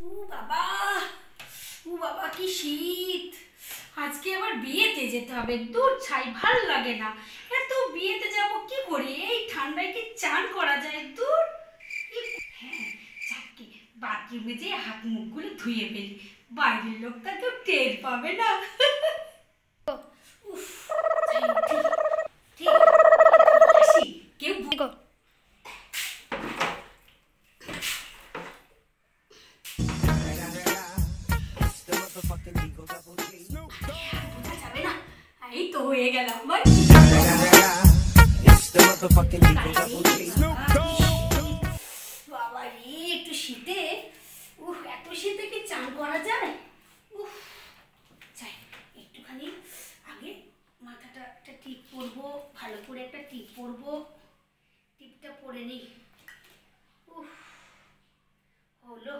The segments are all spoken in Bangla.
বাবা বাবা, কি শীত। আজকে আবার বিয়েতে যেতে হবে। ছাই, ভালো লাগে না। বিয়েতে যাব কি করে? এই ঠান্ডায় কি চান করা যায়? হ্যাঁ বাথরুমে যে হাত মুখগুলো ধুয়ে ফেলি। বাইরের লোকটা তো টের পাবে না। হয়ে গেল আমার It's the motherfucking Eagle Double G. বাবা রে একটু শীতে উফ এত শীতে কি চান করা যায় উফ যাই একটুখানি আগে মাথাটা একটা টিপ পরবো ভালো করে একটা টিপ পরবো টিপটা পরে নিই উফ হলো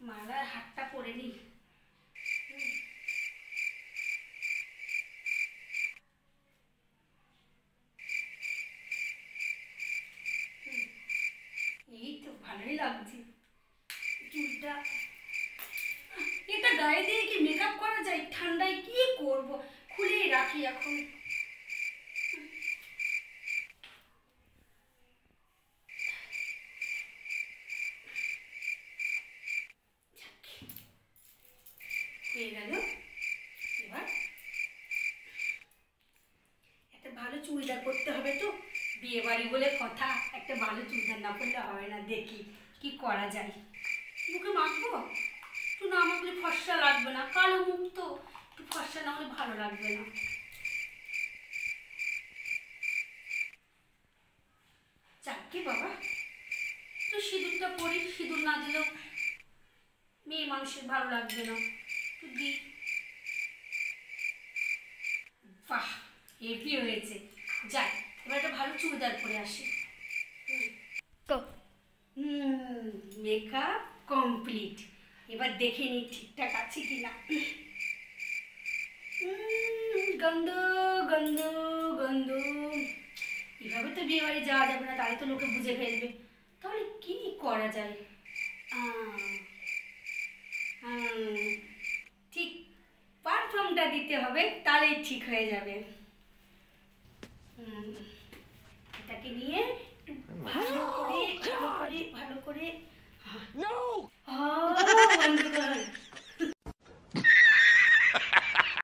মালার হাতটা পরে নিই হুম। এই তো ভালোই লাগছে। চুলটা। এটা গায়ে দিয়ে কি মেকআপ করা যায়? ঠান্ডায় কি করব? খুলেই রাখি এখন। হয়ে গেল। এবার একটা ভালো চুড়িদার করতে হবে তো। বিয়ে বাড়ি বলে কথা। একটা ভালো চুড়িদার না করলে হয় না, দেখি কি করা যায়। মুখে মাখবো? একটু না মাখলে ফর্সা লাগবে না, কালো মুখ তো, একটু ফর্সা না হলে ভালো লাগবে না। যাকে বাবা, তো সিঁদুরটা পরি, সিঁদুর না দিলেও মেয়ে মানুষের ভালো লাগবে না। একটু দিই বাহ, হেভি হয়েছে। যাই এবার একটা ভালো চুড়িদার পরে আসি। মেকআপ কমপ্লিট এবার দেখে নিই ঠিকঠাক আছে কি না গন্ধ গন্ধ গন্ধ। এভাবে তো বিয়ে বাড়ি যাওয়া যাবে না তাই তো লোকে বুঝে ফেলবে। তাহলে কি করা যায়? ঠিক পারফর্মটা দিতে হবে তাহলেই ঠিক হয়ে যাবে। হুম,